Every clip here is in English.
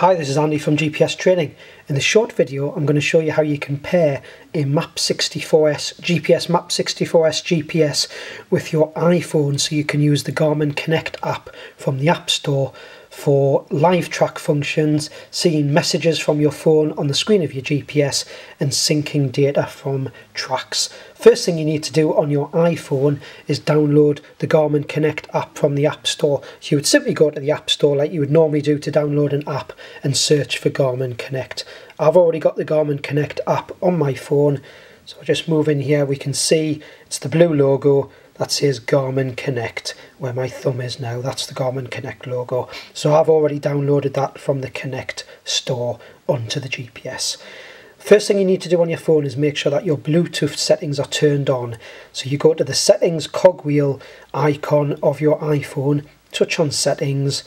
Hi, this is Andy from GPS Training. In this short video, I'm going to show you how you can pair a MAP64S GPS MAP64S GPS with your iPhone so you can use the Garmin Connect app from the App Store for live track functions, seeing messages from your phone on the screen of your GPS, and syncing data from tracks. First thing you need to do on your iPhone is download the Garmin Connect app from the App Store. So you would simply go to the App Store like you would normally do to download an app and search for Garmin Connect. I've already got the Garmin Connect app on my phone. So just move in here, we can see it's the blue logo that says Garmin Connect where my thumb is now. That's the Garmin Connect logo. So I've already downloaded that from the Connect store onto the GPS first thing you need to do on your phone is make sure that your Bluetooth settings are turned on. So you go to the settings cogwheel icon of your iPhone touch on settings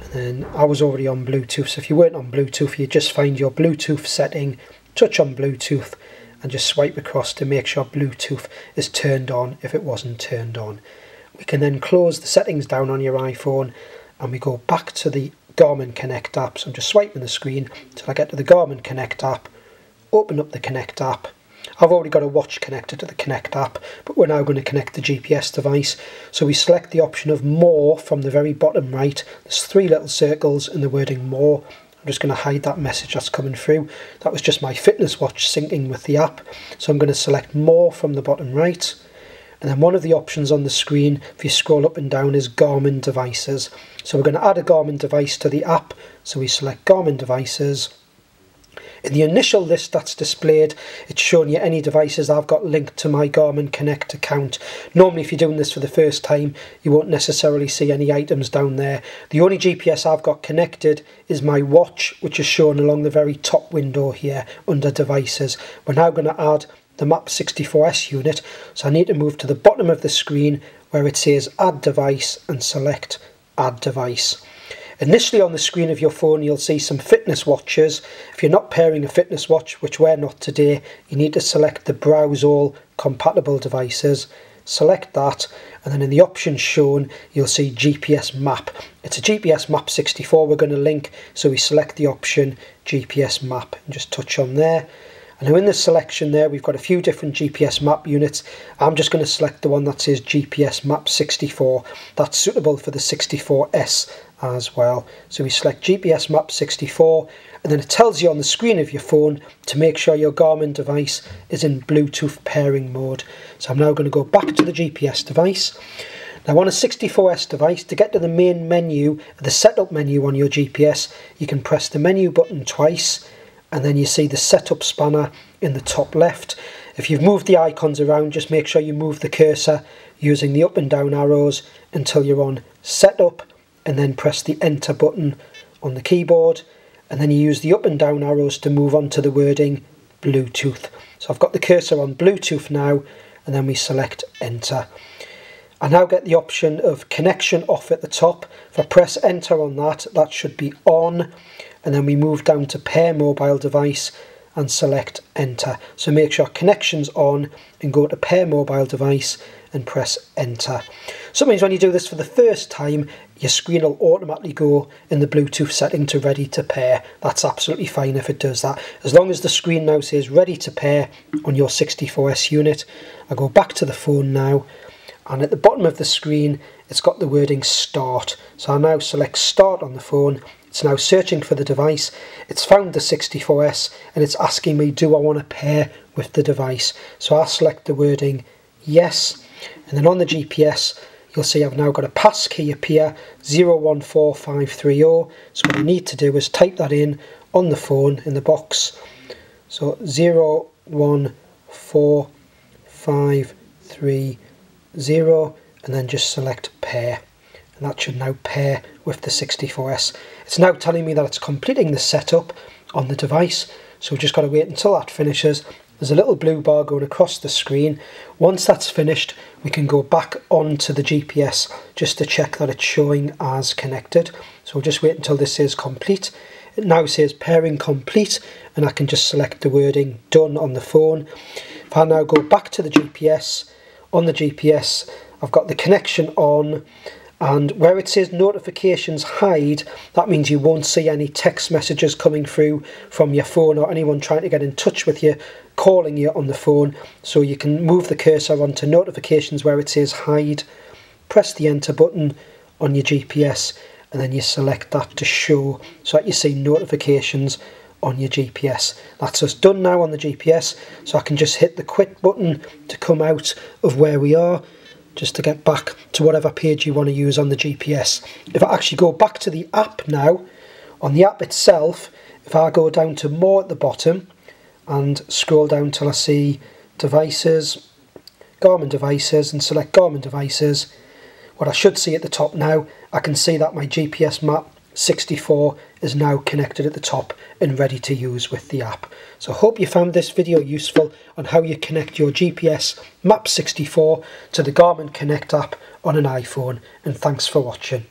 and then I was already on Bluetooth. So if you weren't on Bluetooth you just find your Bluetooth setting touch on Bluetooth and just swipe across to make sure Bluetooth is turned on if it wasn't turned on. We can then close the settings down on your iPhone and we go back to the Garmin Connect app. So I'm just swiping the screen till I get to the Garmin Connect app, open up the Connect app. I've already got a watch connected to the Connect app, but we're now going to connect the GPS device. So we select the option of more from the very bottom right. There's three little circles and the wording more. I'm just going to hide that message that's coming through. That was just my fitness watch syncing with the app. So I'm going to select more from the bottom right. And then one of the options on the screen, if you scroll up and down, is Garmin devices. So we're going to add a Garmin device to the app. So we select Garmin devices in the initial list that's displayed, it's showing you any devices I've got linked to my Garmin Connect account. Normally, if you're doing this for the first time, you won't necessarily see any items down there. The only GPS I've got connected is my watch, which is shown along the very top window here under devices. We're now going to add the MAP 64S unit, so I need to move to the bottom of the screen where it says add device and select add device. Initially on the screen of your phone you'll see some fitness watches. If you're not pairing a fitness watch, which we're not today, you need to select the browse all compatible devices. Select that and then in the options shown you'll see GPS map. It's a GPS map 64 we're going to link so we select the option GPS map and just touch on there. Now in the selection there, we've got a few different GPS map units. I'm just going to select the one that says GPS map 64. That's suitable for the 64S as well. So we select GPS map 64 and then it tells you on the screen of your phone to make sure your Garmin device is in Bluetooth pairing mode. So I'm now going to go back to the GPS device. Now on a 64S device, to get to the main menu, the setup menu on your GPS, you can press the menu button twice and then you see the setup spanner in the top left. If you've moved the icons around, just make sure you move the cursor using the up and down arrows until you're on setup and then press the enter button on the keyboard and then you use the up and down arrows to move on to the wording Bluetooth. So I've got the cursor on Bluetooth now and then we select enter. I now get the option of connection off at the top. If I press enter on that, that should be on and then we move down to pair mobile device and select enter. So make sure connections on and go to pair mobile device and press enter. Sometimes when you do this for the first time, your screen will automatically go in the Bluetooth setting to ready to pair. That's absolutely fine if it does that. As long as the screen now says ready to pair on your 64S unit, I go back to the phone now and at the bottom of the screen it's got the wording start. So I now select start on the phone it's now searching for the device. It's found the 64S and it's asking me, do I want to pair with the device? So I select the wording yes. And then on the GPS, you'll see I've now got a pass key appear 014530. So what I need to do is type that in on the phone in the box. So 014530 and then just select pair and that should now pair with the 64S. It's now telling me that it's completing the setup on the device, so we've just got to wait until that finishes. There's a little blue bar going across the screen. Once that's finished, we can go back onto the GPS just to check that it's showing as connected. So we'll just wait until this is complete. It now says pairing complete, and I can just select the wording done on the phone. If I now go back to the GPS, on the GPS, I've got the connection on and where it says notifications hide that means you won't see any text messages coming through from your phone or anyone trying to get in touch with you calling you on the phone. So you can move the cursor onto notifications where it says hide. Press the enter button on your GPS and then you select that to show. So that you see notifications on your GPS. That's us done now on the GPS so I can just hit the quit button to come out of where we are just to get back to whatever page you want to use on the GPS. If I actually go back to the app now, on the app itself, if I go down to more at the bottom and scroll down till I see devices, Garmin devices and select Garmin devices, what I should see at the top now, I can see that my GPS map 64 is now connected at the top and ready to use with the app. So hope you found this video useful on how you connect your GPS Map 64 to the Garmin Connect app on an iPhone and thanks for watching.